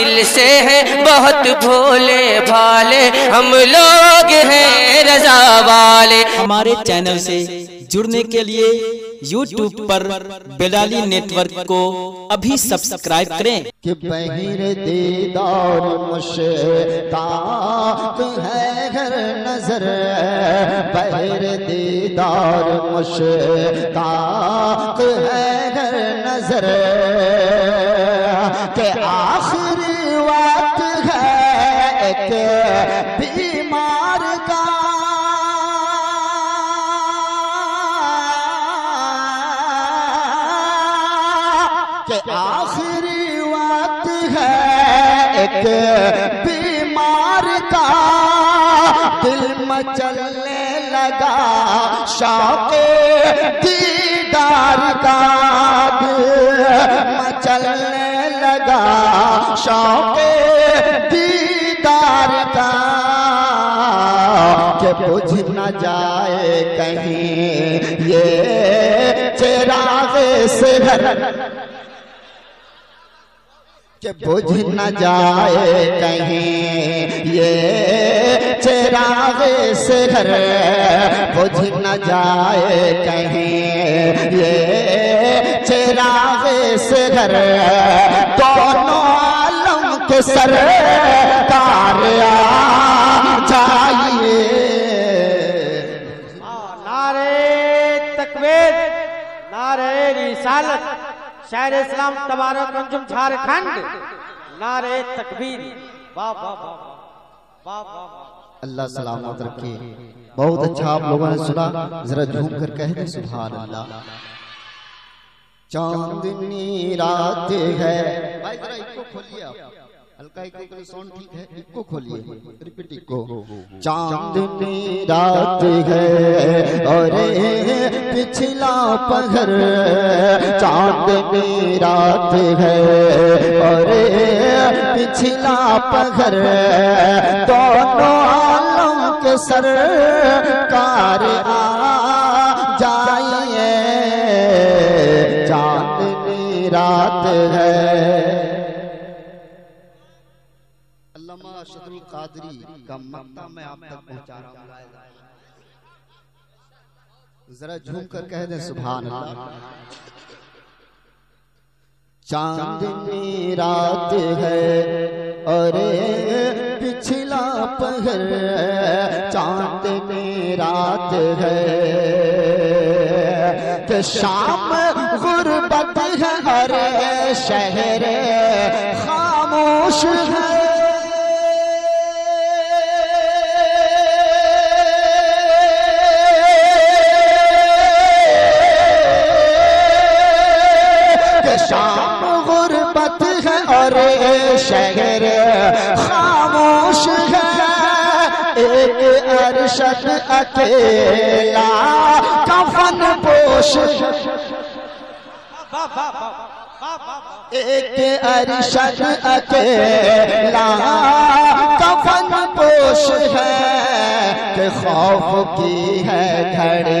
दिल से है बहुत भोले भाले। हम लोग हैं रजा वाले। हमारे चैनल से जुड़ने के लिए YouTube पर बेलाली नेटवर्क को अभी सब्सक्राइब करें। कि बहिर दीदार मुश्ताक है घर नज़र बहिर दीदार मुश्ताक है घर नज़र। के आखिरी आखिरी वक्त है एक बीमार का दिल मचलने लगा शौक दीदार का दिल मचलने लगा शौक दीदार का। के बुझ न जाए कहीं ये चिराग से घर बुझ न जाए कहीं, ये चिराग से घर बुझ न जाए कहीं, ये चिराग से घर दोनों आलम के सर कार शायर इस्लाम तबारा कंजुम झारखंड। नारे तकबीर। वाह वाह वाह वाह वाह वाह अल्लाह सलामत रखे। बहुत अच्छा आप लोगों ने सुना। जरा झूम कर कह दे सुभान अल्लाह चांदनी रात है। भाई जरा इसको खोलिए आप। हल्का इको के साउंड ठीक है इको खोलिए रिपीट इको। चांदनी रात है और पिछला पहर चांदनी रात है और पिछला पहर दोनों आलम के सर कार आ जाइए चांदनी रात है। अल्लामा कादरी का मक्ता मैं आप तक पहुँचा रहा हूँ जरा झूम कर कह दे सुभान चाँद चांदनी रात है और पिछला पहर चांदनी रात है। कि शाम गुर्बत है अरे शहर खामोश है। शाम गुरबत है और शहर खामोश है। एक अरशद अकेला कफन पोश। एक अरशद अकेला कफन पोश है खौफ की है घड़ी।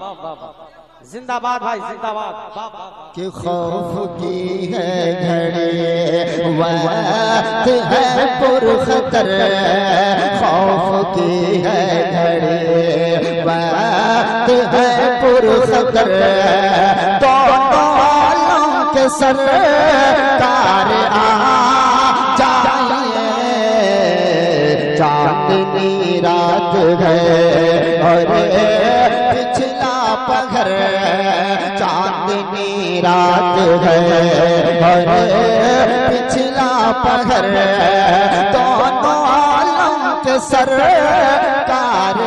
जिंदाबाद भाई, जिंदाबाद। कि खौफ की है घड़ी, वक्त है पुरखतर खौफ की है घड़ी, वक्त है पुरखतर दोनों आलम के सर कार आ जाइए चांदनी रात है। और पहर चांदनी रात है। पिछला पहर दोनों आलम के सर कार